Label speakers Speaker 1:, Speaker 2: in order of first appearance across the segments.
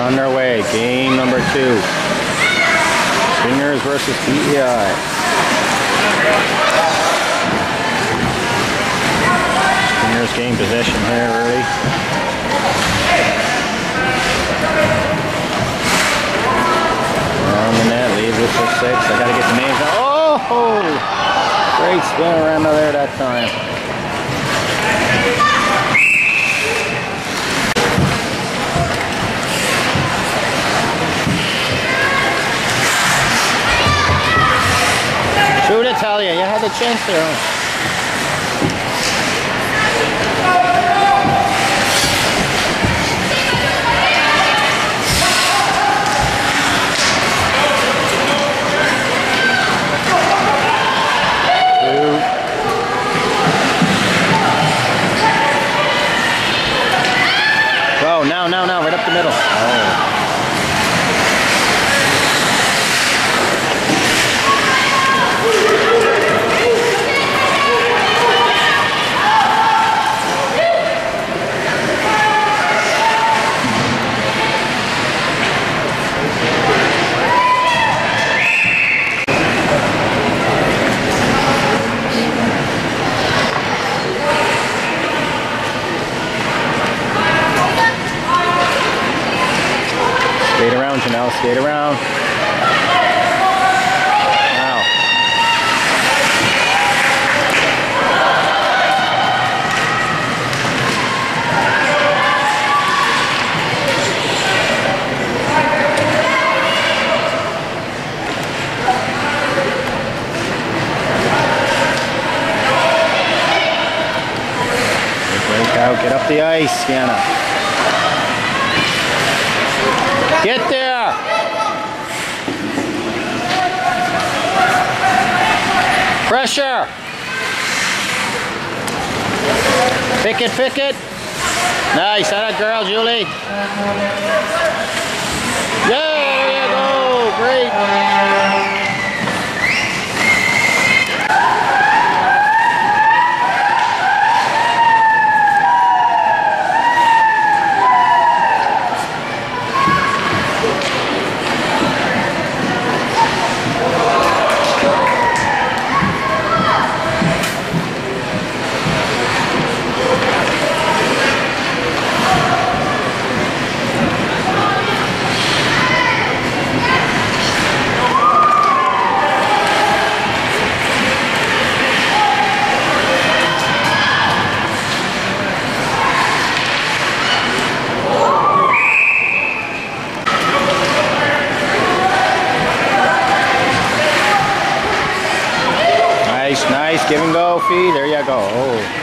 Speaker 1: are on their way. Game number two. Stingers versus PEI. Stingers gain possession here early. Around the net, leaves it for six. I gotta get the names out. Oh! Great spin around there that time. It, You had a chance there. Go, now, now, now, right up the middle. Oh. Skate around, Janelle. Skate around. Now. Break out. Get up the ice, Sienna. Get there! Pressure! Pick it, pick it. Nice, that a girl, Julie. Yeah, there you go. Great. Nice, nice. Feed. There you go. Oh.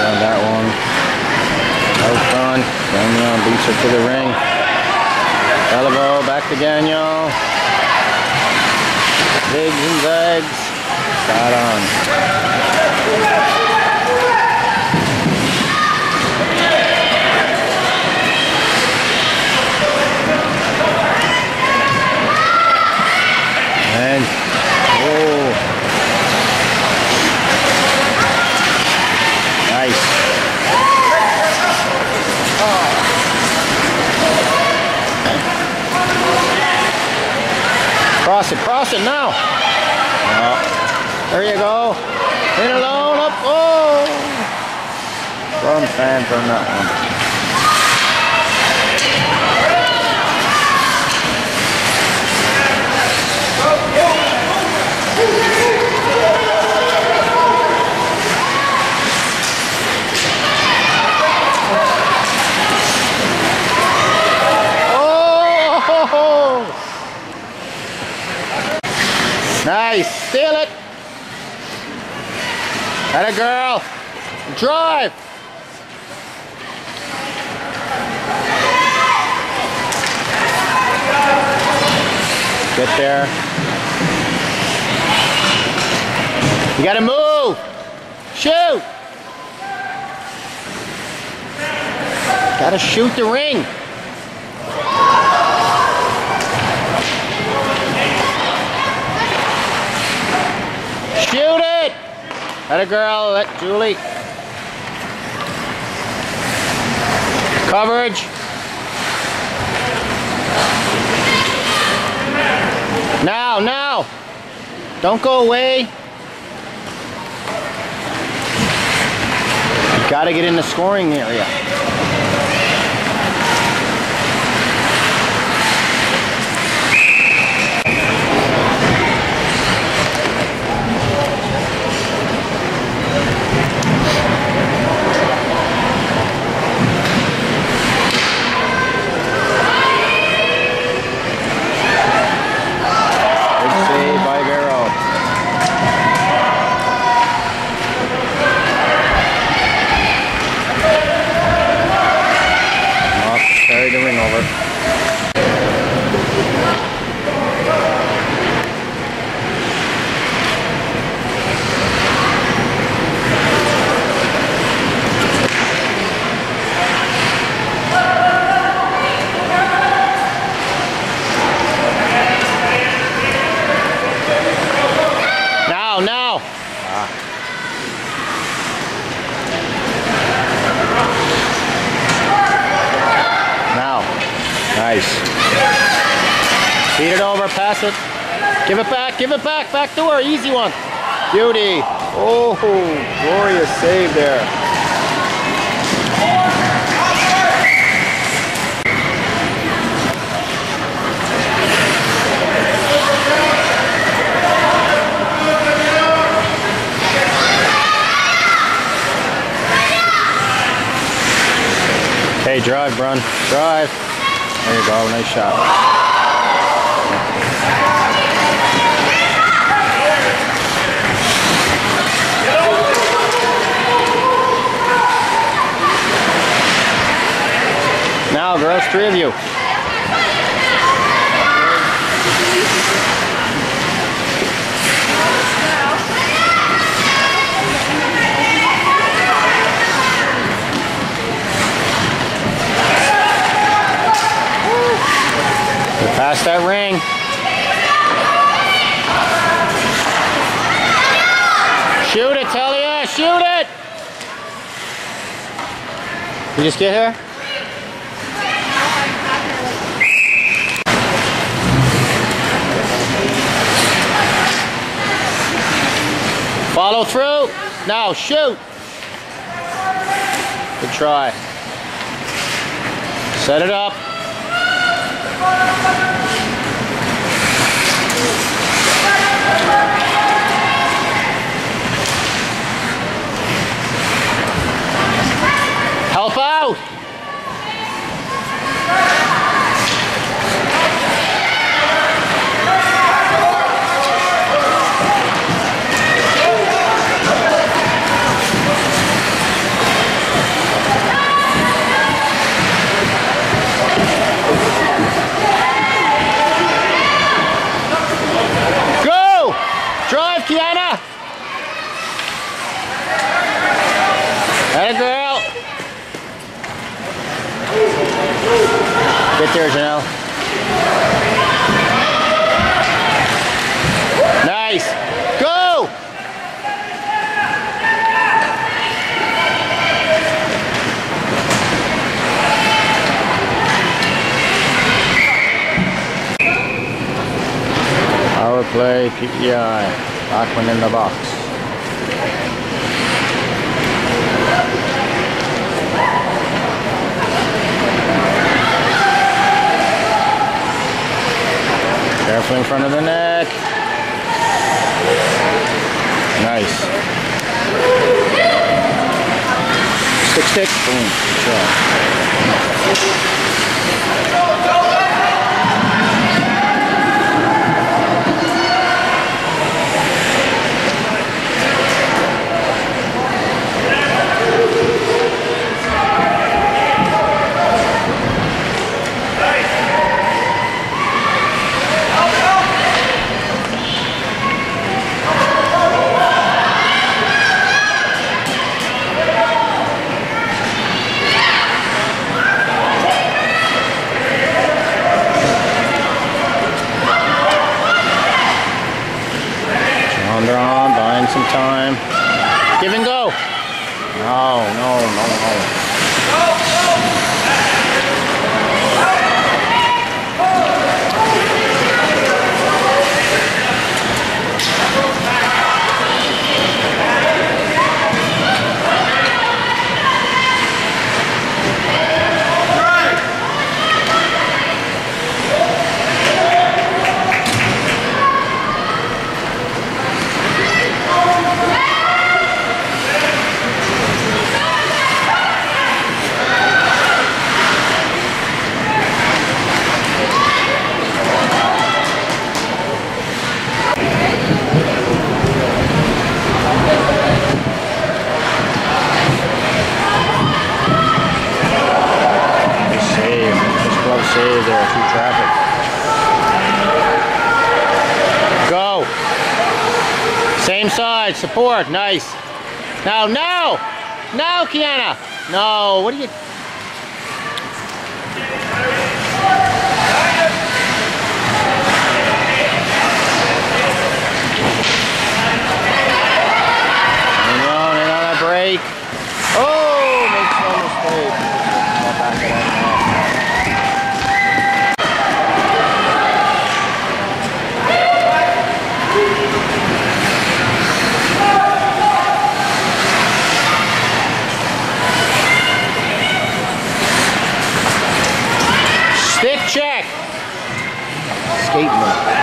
Speaker 1: On that one. Front. Gagnon beats her to the ring. Beliveau back to Gagnon. Zigs and zags. Shot on. And oh, nice. Cross now. Oh, there you go. In alone, up. Oh, front fan from that one. Oh! Nice. Steal it. That a girl. Drive. Get there. You gotta move. Shoot. Gotta shoot the ring. Let a girl, let Julie. Coverage. Now, now. Don't go away. You gotta get in the scoring area. Good save by Barrow. Off, carry the ring over. Now, now. Now. Nice. Feed it over, pass it. Give it back, give it back, back to her. Easy one. Beauty. Oh, glorious save there. Hey, drive, Brun. Drive. There you go. Nice shot. Now, girls, three of you. Pass that ring. Shoot it, Talia, shoot it! You just get here? Follow through. Now shoot. Good try. Set it up. Help out! Go! Drive, Kiana! That a girl! There, Janelle. Nice! Go! Power play, PEI. Bachman in the box. Careful in front of the neck. Nice. Stick, stick. Boom. Good shot. Time. Give and go. No, no, no, no. Nice save. Nice glove save there through traffic. Go. Same side. Support. Nice. Now, no! No, Kiana! No, what are you... Hang on, hang on that break. Oh, makes no mistake. Not back it up now. Stick check. Skate move.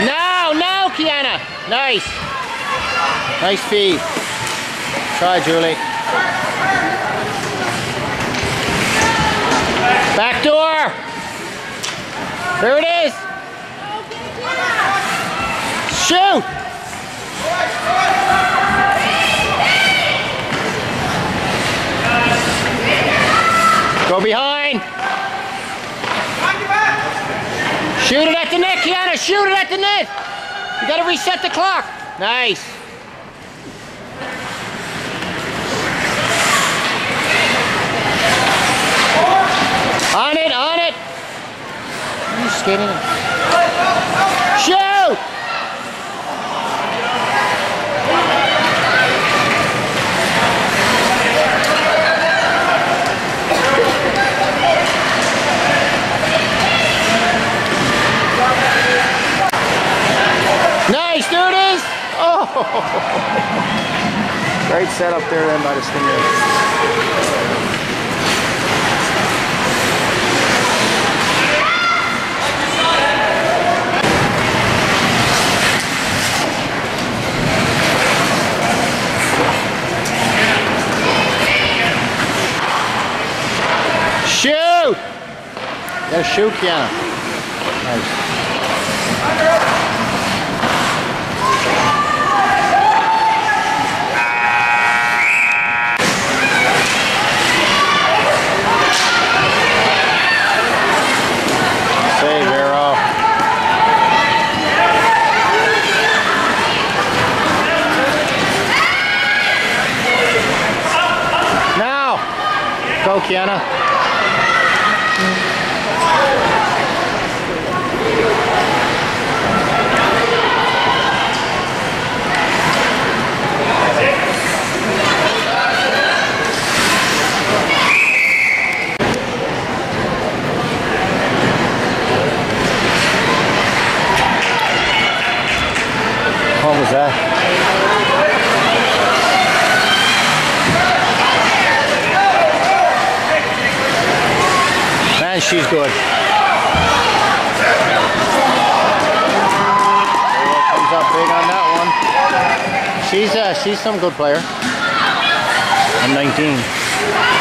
Speaker 1: No, no, Kiana. Nice. Nice feed. Try, Julie. Back door. There it is. Shoot. Go behind. Shoot it at the net, Kiana. Shoot it at the net. You gotta reset the clock. Nice. On it, on it. You? Shoot! Nice, there it is. Oh, great setup there then by the Stingray. Shoot! Yeah, shoot, Kiana. Nice. Save, Vero. Now! Go, Kiana. What was that? Man, she's good. Comes up big on that one. She's uh, she's some good player. I'm 19.